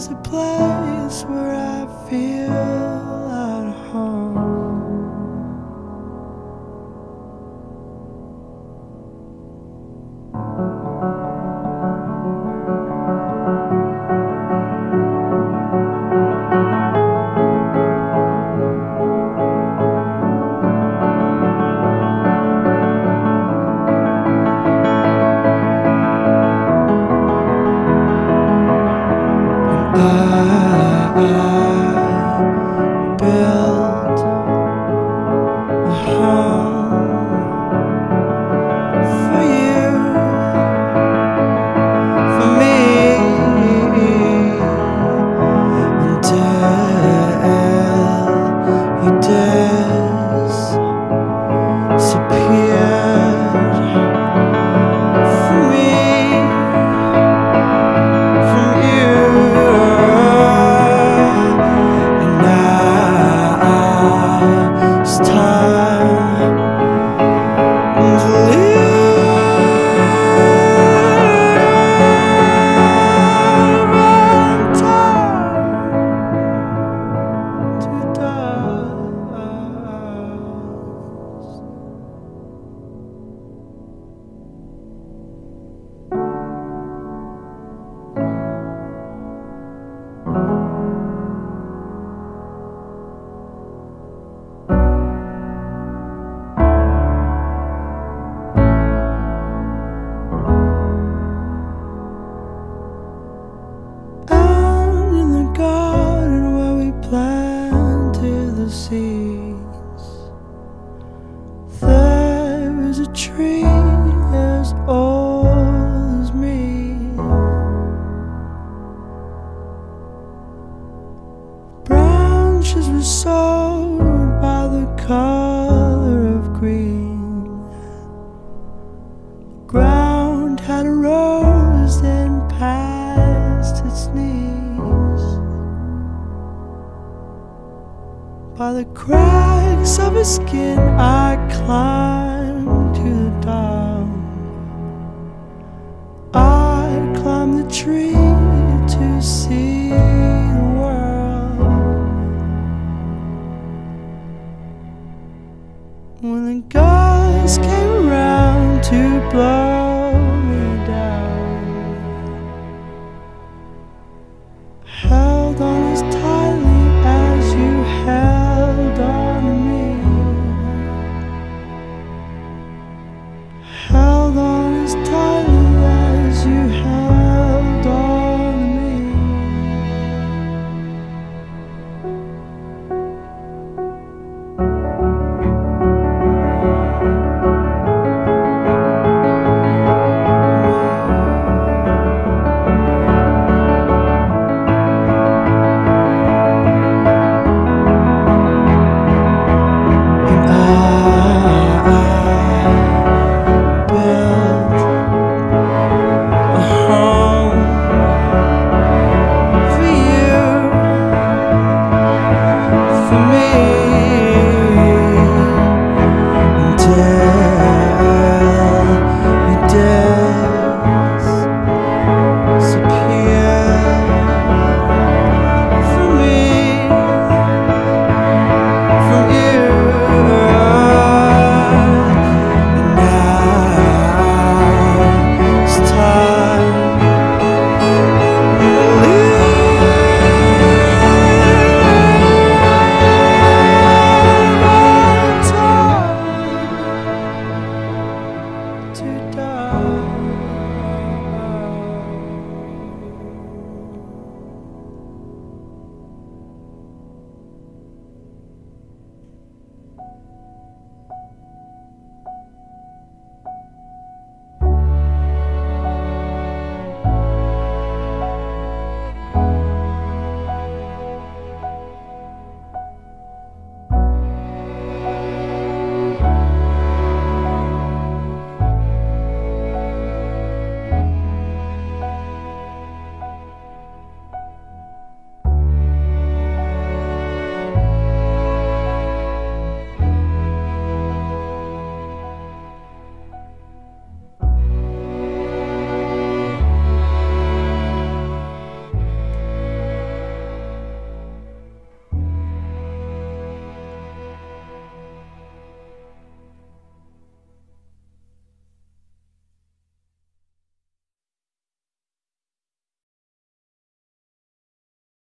is a place where I feel tree as old as me. Branches were sown by the color of green. The ground had rose and past its knees. By the cracks of his skin, I climbed Blow me down. How